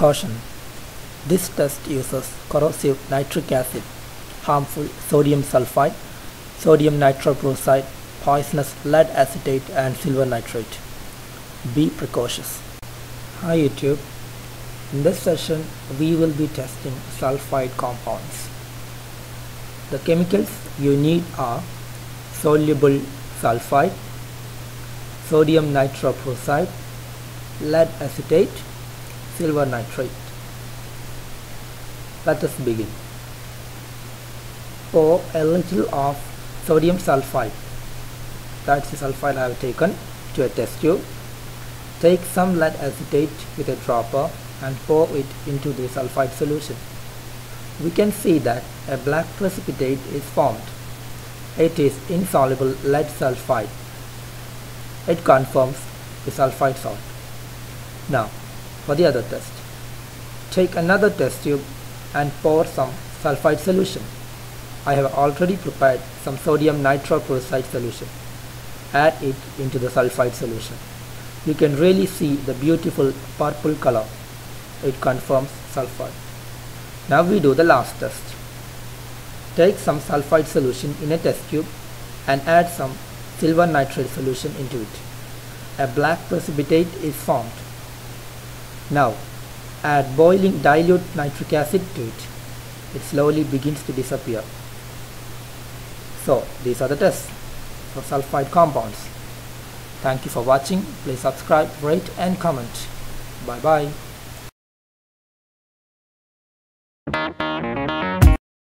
Caution This test uses corrosive nitric acid, harmful sodium sulfide, sodium nitroprusside, poisonous lead acetate, and silver nitrate. Be precautious. Hi YouTube. In this session, we will be testing sulfide compounds. The chemicals you need are soluble sulfide, sodium nitroprusside, lead acetate, silver nitrate. Let us begin. Pour a little of sodium sulfide, that's the sulfide I have taken, to a test tube. Take some lead acetate with a dropper and pour it into the sulfide solution. We can see that a black precipitate is formed. It is insoluble lead sulfide. It confirms the sulfide salt. Now, for the other test. Take another test tube and pour some sulfide solution. I have already prepared some sodium nitroprusside solution. Add it into the sulfide solution. You can really see the beautiful purple color. It confirms sulfide. Now we do the last test. Take some sulfide solution in a test tube and add some silver nitrate solution into it. A black precipitate is formed. Now add boiling dilute nitric acid to it. It slowly begins to disappear. So these are the tests for sulfide compounds. Thank you for watching. Please subscribe, rate and comment. Bye bye.